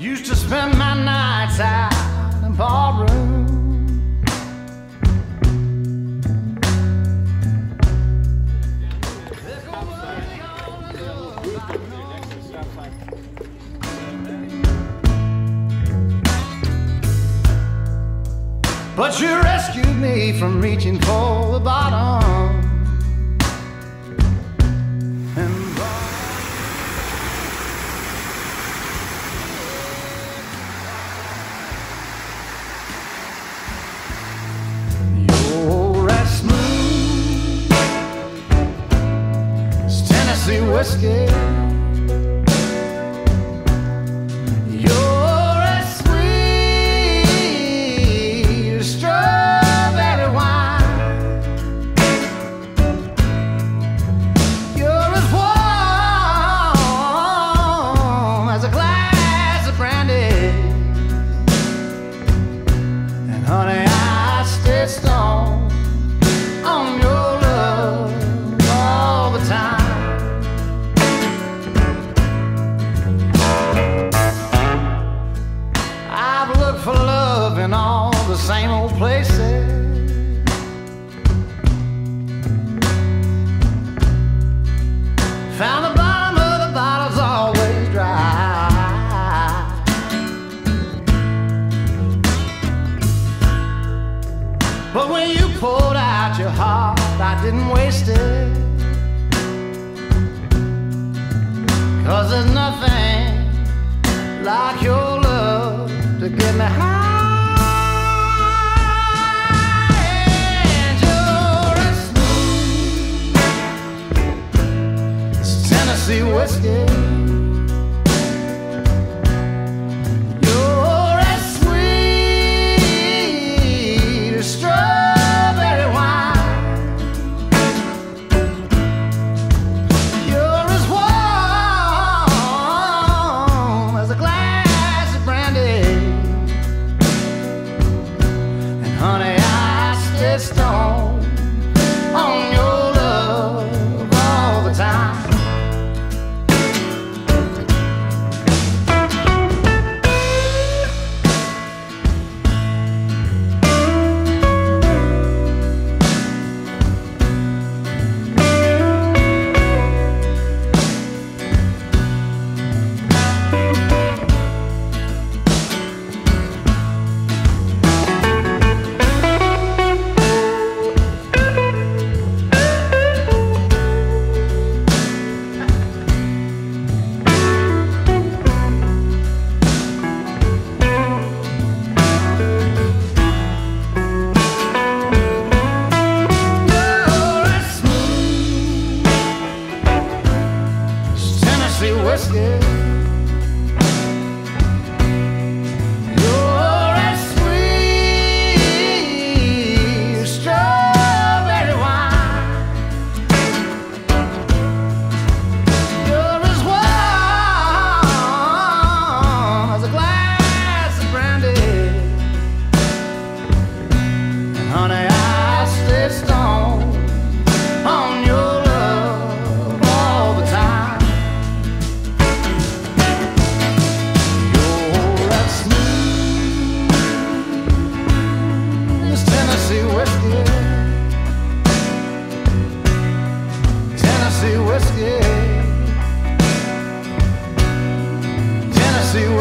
Used to spend my nights out in the. But you rescued me from reaching for the bottom. escape. They places. Found the bottom of the bottle's always dry. But when you pulled out your heart, I didn't waste it. Cause there's nothing like your love to get me high. what's whiskey. whiskey.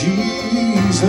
Jesus.